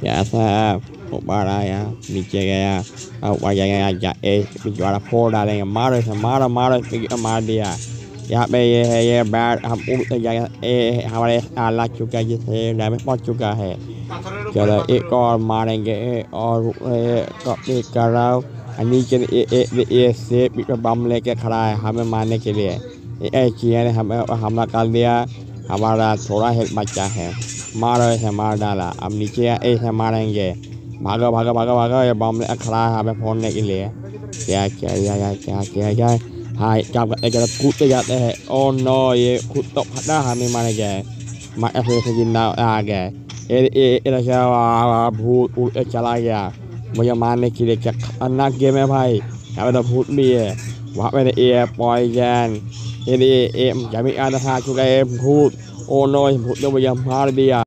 कैसा है ऊपर आया नीचे गया ऊपर गया जा ए पीछे वाला फोड़ डालेंगे मारो इसे मारो मारो मार दिया यहाँ पे ये है ये बैट हम ए हमारे आला चुका है जिससे डैमेज पहुँच चुका है चलो एक और मारेंगे और कॉपी कर रहा हूँ नीचे ये से बम लेके खड़ा है हमें मारने के लिए ये चीज़ ने हमें हमला कर दिया हमारा थोड़ा हेल्प बचा है मारो ऐसे मार डाला अब नीचे ऐसे मारेंगे भागो भागो भागो भागो ये बम खड़ा है हमें फोड़ने के लिए क्या क्या क्या क्या क्या क्या हाँ क्या करते क्या कूदते जाते हैं ओ नो ये खुद तो फटा हमें मारे गए ऐसे ऐसे ज़िंदा आ गए ये ये ये भूत उड़ के चला गया मुझे मारने के लिए क्या खतरनाक गेम है भाई यहाँ पे तो भूत भी है वहाँ पे ये पॉइजन เอเดเอ็มยามีอาณาจักรเอมพูดโอนอยพูดเดวยมฮาเดีย